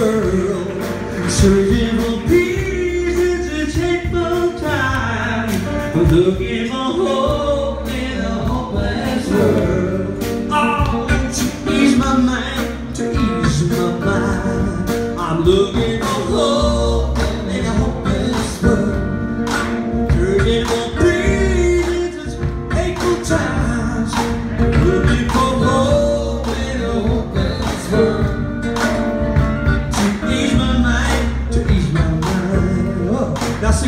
World. Searching for peace, it's a hateful time. Looking for hope in a hopeless world. Oh, to ease my mind, to ease my mind. I'm looking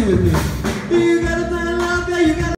with me. You gotta